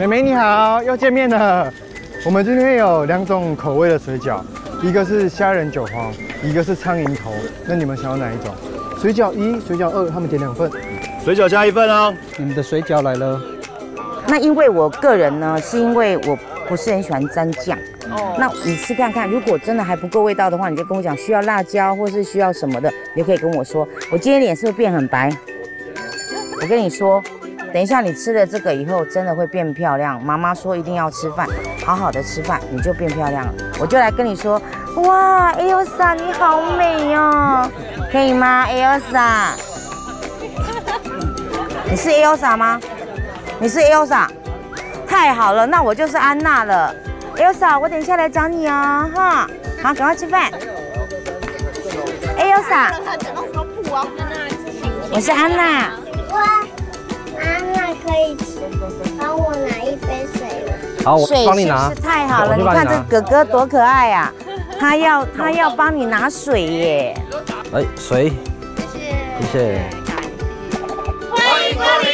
妹妹你好，又见面了。我们今天有两种口味的水饺，一个是虾仁韭黄，一个是苍蝇头。那你们想要哪一种？水饺一、水饺二，他们点两份。水饺加一份哦。你们的水饺来了。那因为我个人呢，是因为我不是很喜欢沾酱。哦。那你吃看看，如果真的还不够味道的话，你就跟我讲需要辣椒或是需要什么的，你就可以跟我说。我今天脸是不是变很白？我跟你说。等一下，你吃了这个以后，真的会变漂亮。妈妈说一定要吃饭，好好的吃饭，你就变漂亮了。我就来跟你说，哇，Elsa 你好美哦，可以吗，Elsa？你是 Elsa 吗？你是 Elsa？太好了，那我就是安娜了。Elsa，我等一下来找你哦，哈，好，赶快吃饭。Elsa，我是安娜。水，帮你拿。太好了，你看这哥哥多可爱呀。他要他要帮你拿水耶。来，水。谢谢。谢谢。欢迎光临。